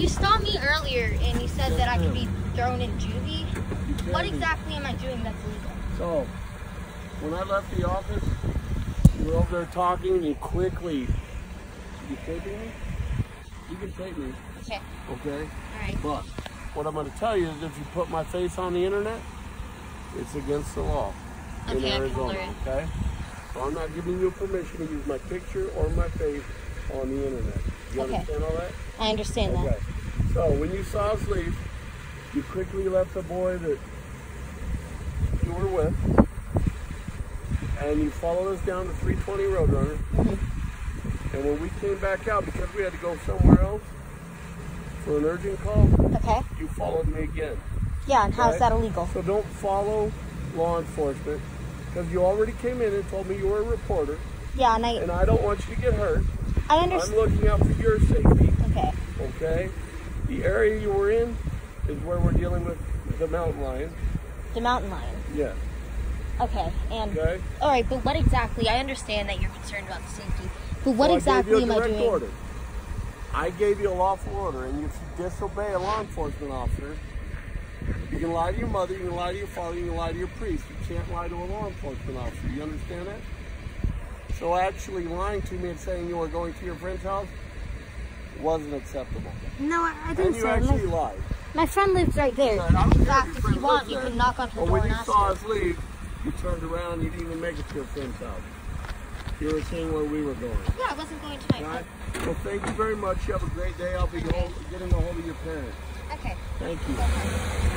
You stopped me earlier and you said that I could be thrown in juvie. What exactly am I doing that's illegal? So, when I left the office, you were over there talking and you quickly. You taping me? You can tape me, Okay. okay? All right. But what I'm going to tell you is if you put my face on the internet, it's against the law in Okay, I can Arizona, okay? So I'm not giving you permission to use my picture or my face on the internet. You Okay. understand all that? I understand that. Okay. So when you saw us leave, you quickly left the boy that you were with, and you followed us down to 320 Roadrunner. Mm-hmm. And when we came back out, because we had to go somewhere else for an urgent call, Okay. you followed me again. Yeah, and how's Right. that illegal? So don't follow law enforcement, because you already came in and told me you were a reporter, Yeah, and I and I don't want you to get hurt. I I'm looking out for your safety. Okay. Okay? The area you were in is where we're dealing with the mountain lion. The mountain lion. Yeah. Okay. And Okay? all right, but what exactly? I understand that you're concerned about the safety, but what So exactly I gave am you a I doing? order. I gave you a lawful order, and if you disobey a law enforcement officer, you can lie to your mother, you can lie to your father, you can lie to your priest. You can't lie to a law enforcement officer. You understand that? So actually lying to me and saying you were going to your friend's house wasn't acceptable. No, I, I didn't And you say. actually My, lied. my friend lives right there. In fact, if you want, you can knock on her door when you ask saw us leave, you turned around, you didn't even make it to your friend's house. You were seeing where we were going. Yeah, I wasn't going to my. Right? Well, thank you very much. You have a great day. I'll be home, getting a hold of your parents. Okay. Thank you.